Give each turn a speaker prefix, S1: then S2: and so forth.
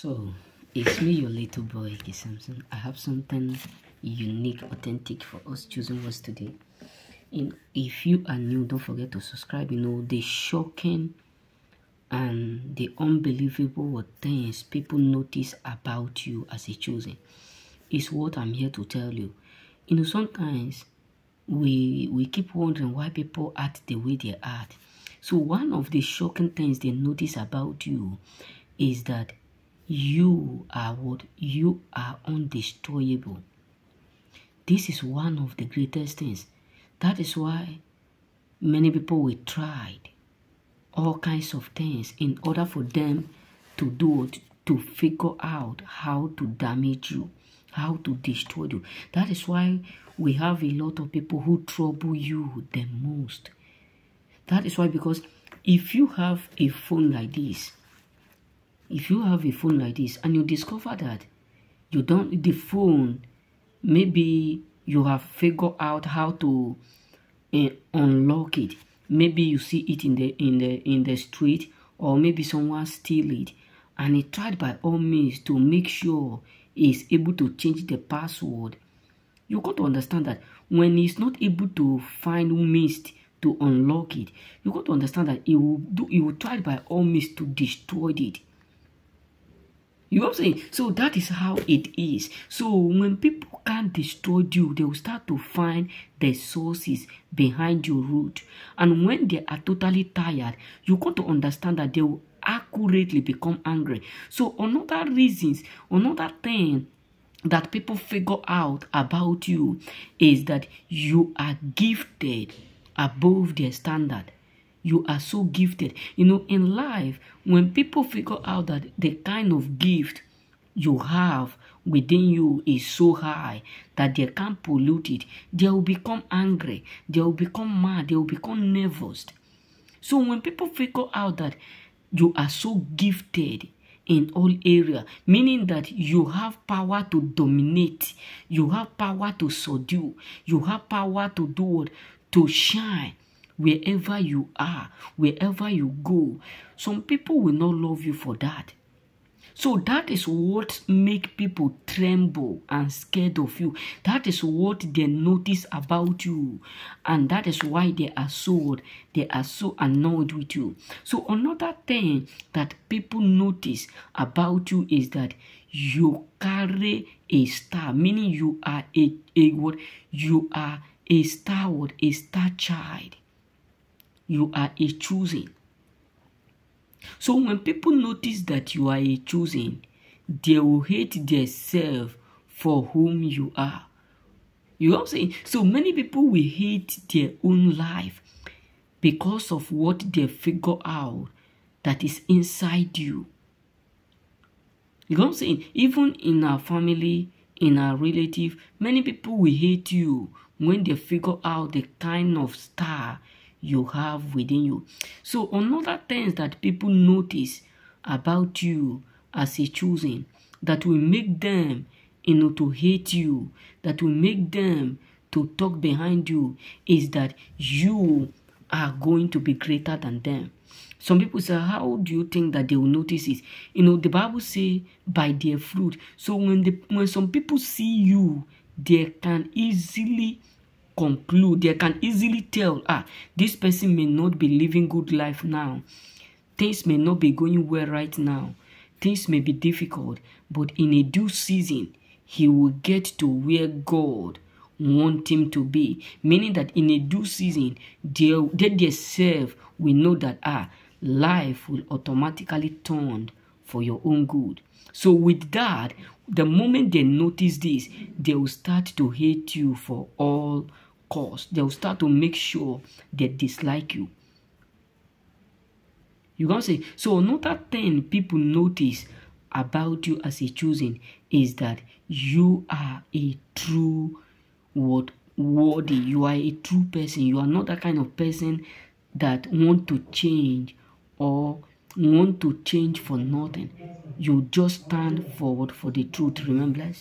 S1: So, it's me, your little boy, K. Samson. I have something unique, authentic for us choosing words today. In, if you are new, don't forget to subscribe. You know, the shocking and the unbelievable things people notice about you as a chosen is what I'm here to tell you. You know, sometimes we we keep wondering why people act the way they act. So one of the shocking things they notice about you is that you are what? You are undestroyable. This is one of the greatest things. That is why many people will try all kinds of things in order for them to do it, to figure out how to damage you, how to destroy you. That is why we have a lot of people who trouble you the most. That is why because if you have a phone like this, if you have a phone like this and you discover that you don't the phone maybe you have figured out how to uh, unlock it. Maybe you see it in the in the in the street or maybe someone steal it. And he tried by all means to make sure he's able to change the password. You got to understand that when he's not able to find means to unlock it you got to understand that he will do he will try by all means to destroy it you know what I'm saying? So that is how it is. So when people can't destroy you, they will start to find the sources behind your root. And when they are totally tired, you got to understand that they will accurately become angry. So another reasons, another thing that people figure out about you is that you are gifted above their standard you are so gifted. You know, in life, when people figure out that the kind of gift you have within you is so high that they can't pollute it, they will become angry, they will become mad, they will become nervous. So when people figure out that you are so gifted in all area, meaning that you have power to dominate, you have power to subdue, you have power to do what? To shine wherever you are, wherever you go. Some people will not love you for that. So that is what make people tremble and scared of you. That is what they notice about you. And that is why they are so they are so annoyed with you. So another thing that people notice about you is that you carry a star, meaning you are a, a what you are a star, what a star child you are a choosing. So when people notice that you are a choosing, they will hate themselves for whom you are. You know what I'm saying? So many people will hate their own life because of what they figure out that is inside you. You know what I'm saying? Even in our family, in our relative, many people will hate you when they figure out the kind of star you have within you. So another things that people notice about you as a chosen that will make them you know to hate you, that will make them to talk behind you is that you are going to be greater than them. Some people say, how do you think that they will notice it? You know, the Bible say by their fruit. So when the when some people see you, they can easily conclude they can easily tell ah this person may not be living good life now. Things may not be going well right now. Things may be difficult but in a due season he will get to where god want him to be. Meaning that in a due season they, they themselves will know that ah life will automatically turn for your own good. So with that the moment they notice this they will start to hate you for all cause. They'll start to make sure they dislike you. You gonna say so another thing people notice about you as a chosen is that you are a true what worthy. You are a true person. You are not that kind of person that want to change or want to change for nothing. You just stand forward for the truth remember